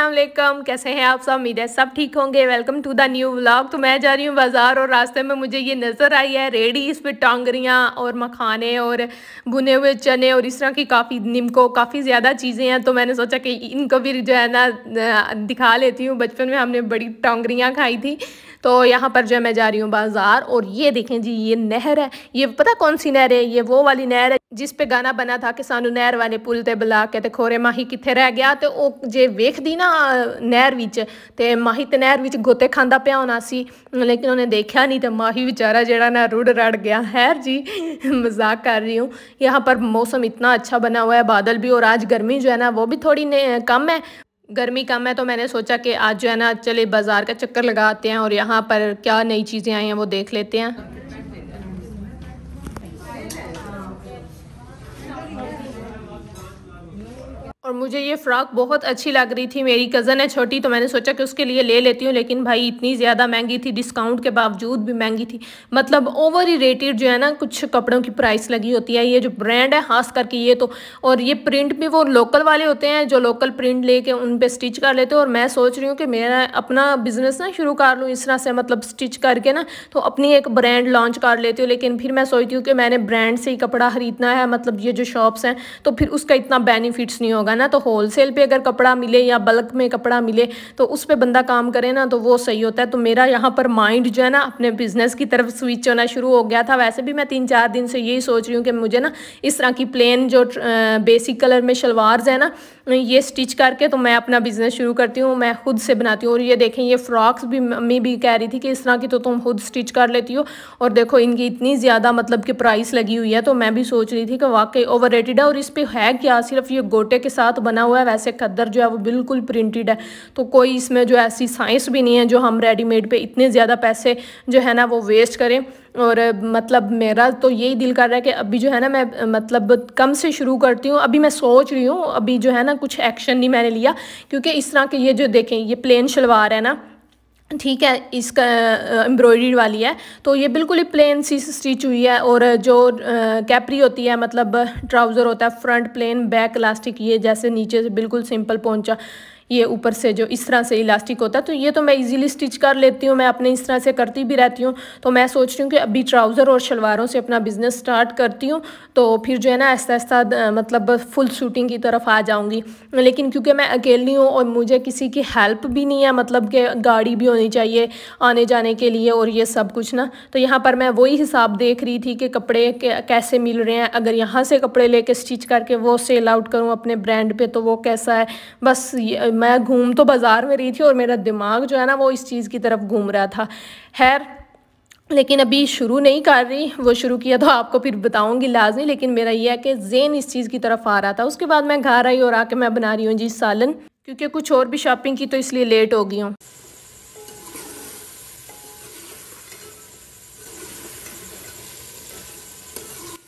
वालेकुम कैसे हैं आप सब? उम्मीद है सब ठीक होंगे। Welcome to the new vlog तो मैं जा रही हूँ बाज़ार और रास्ते में मुझे ये नज़र आई है, रेडी, इस पर टांगरियाँ और मखाने और बुने हुए चने और इस तरह की काफ़ी निमको, काफ़ी ज़्यादा चीज़ें हैं। तो मैंने सोचा कि इनको भी जो है ना, दिखा लेती हूँ। बचपन में हमने बड़ी टांगरियाँ खाई थी। तो यहाँ पर जो है मैं जा रही हूँ बाज़ार और ये देखें जी ये नहर है ये पता कौन सी नहर है ये वो वाली नहर है जिस पे गाना बना था कि सानू नहर वाले पुल ते बुला के ते खोरे माही कितने रह गया तो ਉਹ ਜੇ ਵੇਖਦੀ ਨਾ ਨਹਿਰ ਵਿੱਚ ਤੇ ਮਾਹੀ ਤੇ ਨਹਿਰ ਵਿੱਚ ਗੋਤੇ ਖਾਂਦਾ ਪਿਆ ਹੋਣਾ ਸੀ ਲੇਕਿਨ ਉਹਨੇ ਦੇਖਿਆ नहीं तो माही बेचारा जरा ना रुड़ रड़ गया खैर जी मजाक कर रही हूँ यहाँ पर मौसम इतना अच्छा बना हुआ है बादल भी और आज गर्मी जो है ना वो भी थोड़ी कम है गर्मी कम है तो मैंने सोचा कि आज जो है ना चले बाज़ार का चक्कर लगाते हैं और यहाँ पर क्या नई चीज़ें आई हैं वो देख लेते हैं। और मुझे ये फ़्रॉक बहुत अच्छी लग रही थी। मेरी कज़न है छोटी तो मैंने सोचा कि उसके लिए ले लेती हूँ, लेकिन भाई इतनी ज़्यादा महँगी थी डिस्काउंट के बावजूद भी महँगी थी। मतलब ओवर ही रेटेड जो है ना, कुछ कपड़ों की प्राइस लगी होती है। ये जो ब्रांड है, खास करके ये तो और ये प्रिंट भी वो लोकल वाले होते हैं, जो लोकल प्रिंट लेके उन पर स्टिच कर लेते हैं। और मैं सोच रही हूँ कि मेरा अपना बिज़नेस ना शुरू कर लूँ, इस तरह से मतलब स्टिच करके ना तो अपनी एक ब्रांड लॉन्च कर लेती हूँ। लेकिन फिर मैं सोचती हूँ कि मैंने ब्रांड से ही कपड़ा ख़रीदना है मतलब ये जो शॉप्स हैं तो फिर उसका इतना बेनिफिट्स नहीं होगा ना तो होलसेल पे अगर कपड़ा मिले या बल्क में कपड़ा मिले तो उस पर बंदा काम करे ना तो वो सही होता है। तो मेरा यहाँ पर माइंड जो है ना, अपने बिज़नेस की तरफ़ स्विच होना शुरू हो गया था। वैसे भी मैं तीन चार दिन से यही सोच रही हूँ कि मुझे ना, इस तरह की प्लेन जो बेसिक कलर में शलवार्स है ना ये स्टिच करके तो मैं अपना बिज़नेस शुरू करती हूँ, मैं खुद से बनाती हूँ। और ये देखें, ये फ्रॉक्स भी मम्मी भी कह रही थी कि इस तरह की तो तुम खुद स्टिच कर लेती हो। और देखो, इनकी इतनी ज़्यादा मतलब कि प्राइस लगी हुई है तो मैं भी सोच रही थी कि वाकई ओवर है। और इस पर है क्या? सिर्फ़ ये गोटे के साथ बना हुआ है, वैसे खद्दर जो है वो बिल्कुल प्रिंटेड है। तो कोई इसमें जो ऐसी साइंस भी नहीं है, जो हम रेडीमेड पर इतने ज़्यादा पैसे जो है ना वो वेस्ट करें। और मतलब मेरा तो यही दिल कर रहा है कि अभी जो है ना मैं मतलब कम से शुरू करती हूँ। अभी मैं सोच रही हूँ, अभी जो है ना कुछ एक्शन नहीं मैंने लिया, क्योंकि इस तरह के ये जो देखें, ये प्लेन शलवार है ना, ठीक है, इसका एम्ब्रॉयडरी वाली है तो ये बिल्कुल ही प्लेन सी स्टिच हुई है और जो कैपरी होती है मतलब ट्राउज़र होता है फ्रंट प्लेन बैक इलास्टिक ये जैसे नीचे से बिल्कुल सिंपल पहुँचा। ये ऊपर से जो इस तरह से इलास्टिक होता है तो ये तो मैं इजीली स्टिच कर लेती हूँ, मैं अपने इस तरह से करती भी रहती हूँ। तो मैं सोच रही हूँ कि अभी ट्राउज़र और शलवारों से अपना बिज़नेस स्टार्ट करती हूँ तो फिर जो है ना ऐसा ऐसा मतलब फुल शूटिंग की तरफ़ आ जाऊँगी। लेकिन क्योंकि मैं अकेली हूँ और मुझे किसी की हेल्प भी नहीं है मतलब कि गाड़ी भी होनी चाहिए आने जाने के लिए और ये सब कुछ ना तो यहाँ पर मैं वही हिसाब देख रही थी कि कपड़े कैसे मिल रहे हैं। अगर यहाँ से कपड़े लेके स्टिच करके वो सेल आउट करूँ अपने ब्रांड पे तो वो कैसा है? बस मैं घूम तो बाज़ार में रही थी और मेरा दिमाग जो है ना वो इस चीज़ की तरफ़ घूम रहा था। खैर, लेकिन अभी शुरू नहीं कर रही, वो शुरू किया तो आपको फिर बताऊँगी लाजमी लेकिन मेरा ये है कि जेन इस चीज़ की तरफ़ आ रहा था। उसके बाद मैं घर आई और आके मैं बना रही हूँ जी सालन, क्योंकि कुछ और भी शॉपिंग की तो इसलिए लेट हो गई हूँ।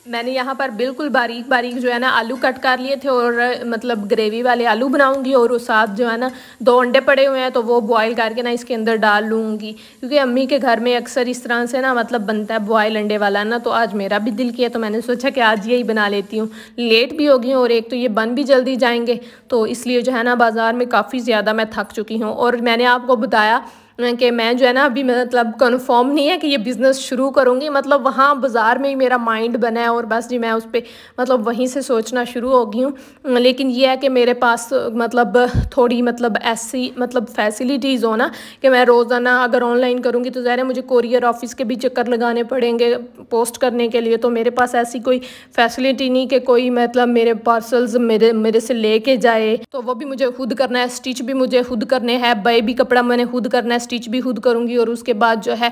मैंने यहाँ पर बिल्कुल बारीक बारीक जो है ना आलू कट कर लिए थे और मतलब ग्रेवी वाले आलू बनाऊँगी और उस साथ जो है ना दो अंडे पड़े हुए हैं तो वो बॉईल करके ना इसके अंदर डाल लूँगी। क्योंकि अम्मी के घर में अक्सर इस तरह से ना मतलब बनता है बॉयल अंडे वाला ना तो आज मेरा भी दिल किया तो मैंने सोचा कि आज यही बना लेती हूँ। लेट भी होगी और एक तो ये बन भी जल्दी जाएँगे तो इसलिए जो है ना बाज़ार में काफ़ी ज़्यादा मैं थक चुकी हूँ। और मैंने आपको बताया कि मैं जो है ना अभी मतलब कन्फर्म नहीं है कि ये बिज़नेस शुरू करूँगी। मतलब वहाँ बाज़ार में ही मेरा माइंड बना है और बस जी मैं उस पर मतलब वहीं से सोचना शुरू हो गई हूँ। लेकिन ये है कि मेरे पास मतलब थोड़ी मतलब ऐसी मतलब फैसिलिटीज़ हो ना कि मैं रोज़ाना अगर ऑनलाइन करूँगी तो ज़ाहिर मुझे कोरियर ऑफ़िस के भी चक्कर लगाने पड़ेंगे पोस्ट करने के लिए। तो मेरे पास ऐसी कोई फैसिलिटी नहीं कि कोई मतलब मेरे पार्सल्स मेरे मेरे से लेके जाए। तो वो भी मुझे खुद करना है स्टिच भी मुझे खुद करने हैं बे भी कपड़ा मैंने खुद करना है स्टिच भी खुद करूँगी और उसके बाद जो है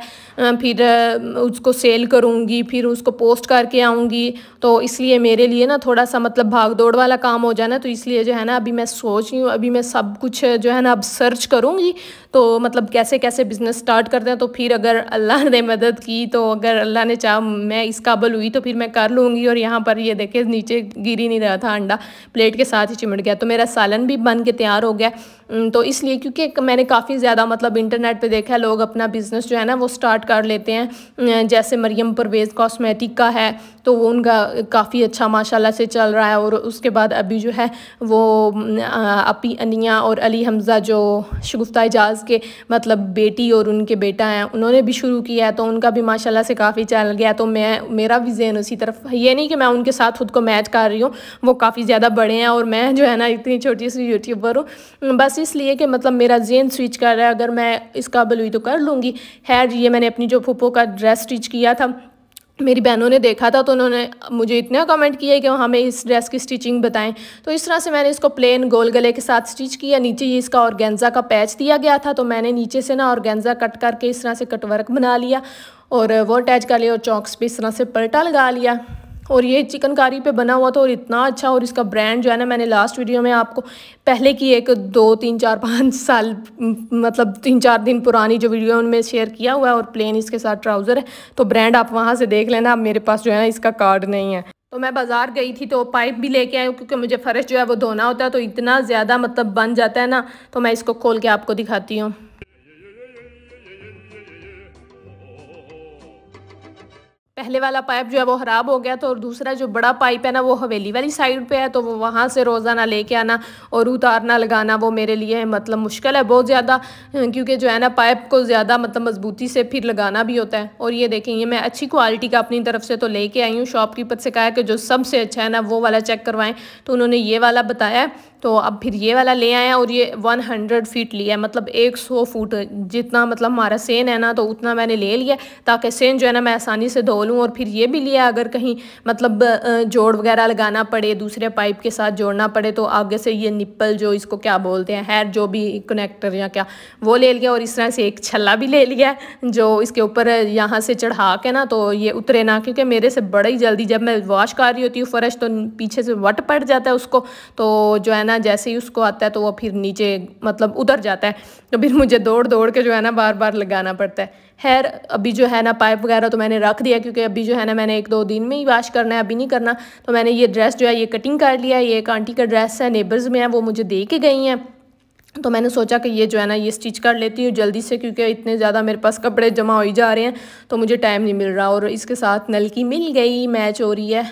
फिर उसको सेल करूँगी, फिर उसको पोस्ट करके आऊँगी। तो इसलिए मेरे लिए ना थोड़ा सा मतलब भाग दौड़ वाला काम हो जाना। तो इसलिए जो है ना, अभी मैं सोच रही हूँ, अभी मैं सब कुछ जो है ना अब सर्च करूँगी। तो मतलब कैसे कैसे बिज़नेस स्टार्ट करते हैं तो फिर अगर अल्लाह ने मदद की तो अगर अल्लाह ने चाह मैं इस काबल हुई तो फिर मैं कर लूँगी। और यहाँ पर ये देखे, नीचे गिर ही नहीं रहा था, अंडा प्लेट के साथ ही चिमट गया। तो मेरा सालन भी बन के तैयार हो गया। तो इसलिए क्योंकि मैंने काफ़ी ज़्यादा मतलब इंटरनेट पे देखा है, लोग अपना बिज़नेस जो है ना, वो स्टार्ट कर लेते हैं। जैसे मरियम परवेज़ कॉस्मेटिक का है तो वो उनका काफ़ी अच्छा माशाल्लाह से चल रहा है। और उसके बाद अभी जो है, वो अपी अनिया और अली हमज़ा जो शगुफ्ता एजाज के मतलब बेटी और उनके बेटा हैं, उन्होंने भी शुरू किया है तो उनका भी माशाल्लाह से काफ़ी चल गया तो मैं, मेरा भी जहन उसी तरफ़, ये नहीं कि मैं उनके साथ खुद को मैच कर रही हूँ, वो काफ़ी ज़्यादा बड़े हैं और मैं जो है ना इतनी छोटी सी यूट्यूबर हूँ। बस इसलिए कि मतलब मेरा जेन स्विच कर रहा है, अगर मैं इसका बल हुई तो कर लूँगी। खैर, ये मैंने अपनी जो फूफो का ड्रेस स्टिच किया था मेरी बहनों ने देखा था तो उन्होंने मुझे इतना कमेंट किया कि हमें इस ड्रेस की स्टिचिंग बताएँ। तो इस तरह से मैंने इसको प्लेन गोल गले के साथ स्टिच किया। नीचे ये इसका ऑर्गेन्जा का पैच दिया गया था तो मैंने नीचे से ना ऑर्गेन्जा कट करके इस तरह से कटवर्क बना लिया और वो अटैच कर लिया और चौकस पर इस तरह से पलटा लगा लिया। और ये चिकनकारी पे बना हुआ था और इतना अच्छा और इसका ब्रांड जो है ना, मैंने लास्ट वीडियो में आपको पहले की एक दो, तीन, चार, पाँच साल मतलब तीन, चार दिन पुरानी जो वीडियो उनमें शेयर किया हुआ है और प्लेन इसके साथ ट्राउज़र है। तो ब्रांड आप वहाँ से देख लेना अब मेरे पास जो है ना इसका कार्ड नहीं है। तो मैं बाज़ार गई थी तो पाइप भी लेके आई क्योंकि मुझे फ़र्श जो है वो धोना होता है तो इतना ज़्यादा मतलब बन जाता है ना तो मैं इसको खोल के आपको दिखाती हूँ। पहले वाला पाइप जो है वो ख़राब हो गया तो और दूसरा जो बड़ा पाइप है ना, वो हवेली वाली साइड पे है तो वो वहाँ से रोज़ाना लेके आना और उतारना, लगाना, वो मेरे लिए मतलब मुश्किल है बहुत ज़्यादा, क्योंकि जो है ना, पाइप को ज़्यादा मतलब मजबूती से फिर लगाना भी होता है। और ये देखें, ये मैं अच्छी क्वालिटी का अपनी तरफ़ से तो लेके आई हूँ। शॉपकीपर से कहा कि जो सबसे अच्छा है ना, वो वाला चेक करवाएँ। तो उन्होंने ये वाला बताया तो अब फिर ये वाला ले आए और ये वन हंड्रेड फीट लिया मतलब एक सौ फुट जितना मतलब हमारा सेन है ना तो उतना मैंने ले लिया ताकि सेन जो है ना मैं आसानी से धो लूँ और फिर ये भी लिया अगर कहीं मतलब जोड़ वगैरह लगाना पड़े, दूसरे पाइप के साथ जोड़ना पड़े तो आगे से ये निप्पल जो इसको क्या बोलते हैं हैर जो भी कनेक्टर या क्या, वो ले लिया और इस तरह से एक छल्ला भी ले लिया जो इसके ऊपर यहाँ से चढ़ा के ना तो ये उतरे ना, क्योंकि मेरे से बड़ा ही जल्दी जब मैं वॉश कर रही होती हूँ, फ़र्श तो पीछे से वट पड़ जाता है उसको तो जो है ना जैसे ही उसको आता है तो वो फिर नीचे मतलब उतर जाता है। तो फिर मुझे दौड़ दौड़ के जो है ना बार बार लगाना पड़ता है। खैर, अभी जो है ना पाइप वगैरह तो मैंने रख दिया क्योंकि अभी जो है ना मैंने एक दो दिन में ही वाश करना है, अभी नहीं करना। तो मैंने ये ड्रेस जो है, ये कटिंग कर लिया ये एक आंटी का ड्रेस है, नेबर्स में है, वो मुझे दे के गई हैं। तो मैंने सोचा कि ये जो है ना ये स्टिच कर लेती हूँ जल्दी से क्योंकि इतने ज़्यादा मेरे पास कपड़े जमा हो ही जा रहे हैं तो मुझे टाइम नहीं मिल रहा और इसके साथ नलकी मिल गई, मैच हो रही है।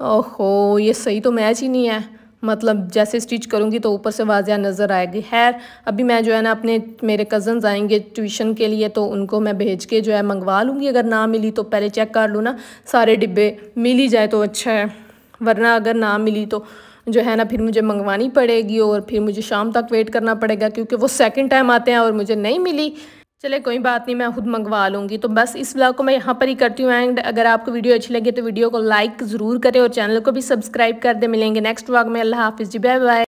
ओहो, ये सही तो मैच ही नहीं है। मतलब जैसे स्टिच करूँगी तो ऊपर से वाजिया नज़र आएगी। खैर, अभी मैं जो है ना अपने मेरे कज़न्स आएँगे ट्यूशन के लिए तो उनको मैं भेज के जो है मंगवा लूँगी। अगर ना मिली तो पहले चेक कर लूँ ना, सारे डिब्बे मिल ही जाए तो अच्छा है। वरना अगर ना मिली तो जो है ना फिर मुझे मंगवानी पड़ेगी और फिर मुझे शाम तक वेट करना पड़ेगा, क्योंकि वो सेकंड टाइम आते हैं और मुझे नहीं मिली। चले, कोई बात नहीं, मैं खुद मंगवा लूँगी। तो बस इस ब्लॉग को मैं यहाँ पर ही करती हूँ एंड अगर आपको वीडियो अच्छी लगे तो वीडियो को लाइक ज़रूर करें और चैनल को भी सब्सक्राइब कर दे। मिलेंगे नेक्स्ट ब्लॉग में। अल्लाह हाफिज़ जी बाय बाय